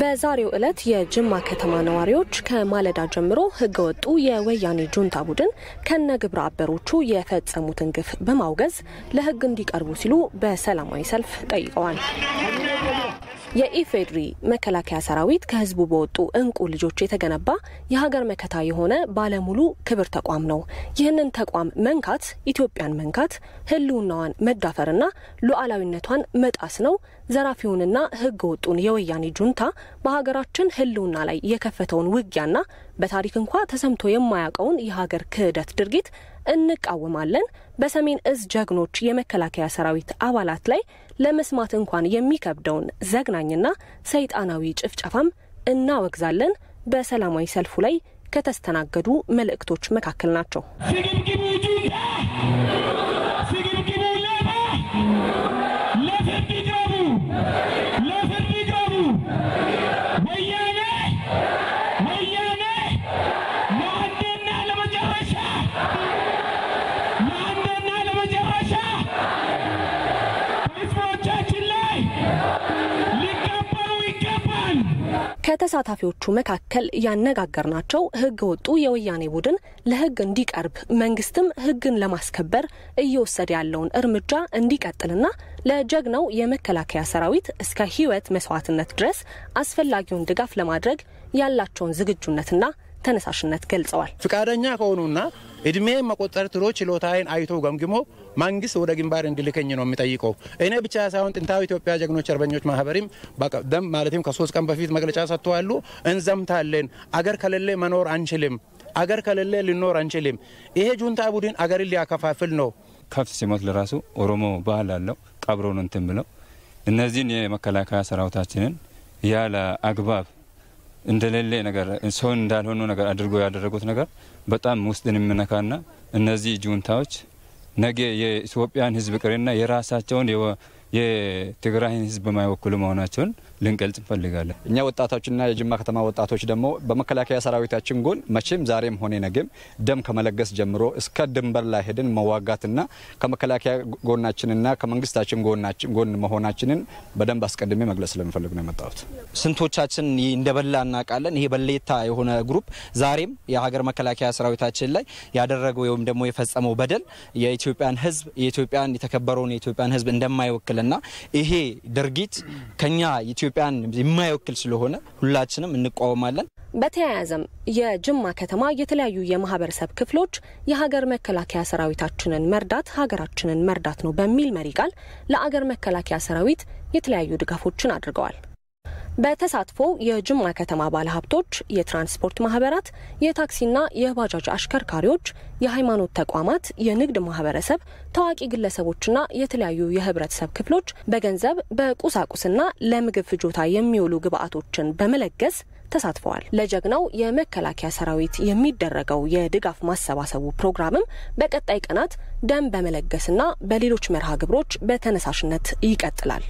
በዛሬው ዕለት የጅማ ከተማ ነዋሪዎች ከማለዳ ጀምሮ ህገወጡ የወያኔ ጁንታ ቡድን ከነ ግብረ አበሮቹ የፈጸሙትን ግፍ በማውገዝ ለህግ እንዲቀርቡ ሲሉ በሰላማዊ ሰልፍ ጠይቀዋል። የኢፌድሪ መከላከያ ሰራዊት ከህዝቡ በወጡ እንቁ ልጆች የተገነባ የሀገር መከታ የሆነ ባለሙሉ ክብር ተቋም ነው። ይህንን ተቋም መንካት ኢትዮጵያን መንካት፣ ህልውናዋን መዳፈርና ሉዓላዊነቷን መጣስ ነው። ዘራፊውንና ህገ ወጡን የወያኔ ጁንታ በሀገራችን ህልውና ላይ የከፈተውን ውጊያና በታሪክ እንኳ ተሰምቶ የማያውቀውን የሀገር ክህደት ድርጊት እንቃወማለን። በሰሜን እዝ ጀግኖች የመከላከያ ሰራዊት አባላት ላይ ለመስማት እንኳን የሚከብደውን ዘግናኝና ሰይጣናዊ ጭፍጨፋም እናወግዛለን። በሰላማዊ ሰልፉ ላይ ከተስተናገዱ መልእክቶች መካከል ናቸው። ከተሳታፊዎቹ መካከል ያነጋገርናቸው ህገ ወጡ የወያኔ ቡድን ለህግ እንዲቀርብ መንግስትም ህግን ለማስከበር እየወሰደ ያለውን እርምጃ እንዲቀጥልና ለጀግናው የመከላከያ ሰራዊት እስከ ህይወት መስዋዕትነት ድረስ አስፈላጊውን ድጋፍ ለማድረግ ያላቸውን ዝግጁነትና ተነሳሽነት ገልጸዋል። ፍቃደኛ ከሆኑና እድሜ መቆጠር ትሎ ችሎታዬን አይቶ ገምግሞ መንግስት ወደ ግንባር እንዲልከኝ ነው የሚጠይቀው። እኔ ብቻ ሳይሆን ጥንታዊ ኢትዮጵያ ጀግኖች አርበኞች ማህበርም በቀደም ማለትም ከሶስት ቀን በፊት መግለጫ ሰጥተዋሉ። እንዘምታለን። አገር ከሌለ መኖር አንችልም። አገር ከሌለ ልኖር አንችልም። ይሄ ጁንታ ቡድን አገርን ሊያከፋፍል ነው። ከብት ሲሞት ለራሱ ኦሮሞ ባህል አለው ቀብሮ ነው እንትን ብለው እነዚህን የመከላከያ ሰራዊታችንን ያለ አግባብ እንደሌለ ነገር ሰውን እንዳልሆኑ ነገር አድርጎ ያደረጉት ነገር በጣም ውስጥን የሚነካና እነዚህ ጁንታዎች ነገ የኢትዮጵያን ሕዝብ ቅርና የራሳቸውን የትግራይን ሕዝብ የማይወክሉ መሆናቸውን ልንገልጽ እንፈልጋለን። እኛ ወጣቶችና የጅማ ከተማ ወጣቶች ደግሞ በመከላከያ ሰራዊታችን ጎን መቼም ዛሬም ሆነ ነገም ደም ከመለገስ ጀምሮ እስከ ድንበር ላይ ሄደን መዋጋትና ከመከላከያ ጎናችንና ከመንግስታችን ጎን መሆናችንን በደንብ አስቀድሜ መግለጽ ስለምፈልግ ነው የመጣሁት። ስንቶቻችን እንደበላ እናውቃለን። ይሄ በሌታ የሆነ ግሩፕ ዛሬም የሀገር መከላከያ ሰራዊታችን ላይ ያደረገው ወይም ደግሞ የፈጸመው በደል የኢትዮጵያን ህዝብ የኢትዮጵያን የተከበረውን የኢትዮጵያን ህዝብ እንደማይወክልና ይሄ ድርጊት ከኛ ኢትዮጵያን የማይወክል ስለሆነ ሁላችንም እንቃወማለን። በተያያዘም የጅማ ከተማ የተለያዩ የማህበረሰብ ክፍሎች የሀገር መከላከያ ሰራዊታችንን መርዳት ሀገራችንን መርዳት ነው በሚል መሪ ቃል ለአገር መከላከያ ሰራዊት የተለያዩ ድጋፎችን አድርገዋል። በተሳትፎው የጅማ ከተማ ባለሀብቶች፣ የትራንስፖርት ማህበራት፣ የታክሲና የባጃጅ አሽከርካሪዎች፣ የሃይማኖት ተቋማት፣ የንግድ ማህበረሰብ፣ ታዋቂ ግለሰቦችና የተለያዩ የህብረተሰብ ክፍሎች በገንዘብ በቁሳቁስና ለምግብ ፍጆታ የሚውሉ ግብዓቶችን በመለገስ ተሳትፈዋል። ለጀግናው የመከላከያ ሰራዊት የሚደረገው የድጋፍ ማሰባሰቡ ፕሮግራምም በቀጣይ ቀናት ደም በመለገስና በሌሎች መርሃ ግብሮች በተነሳሽነት ይቀጥላል።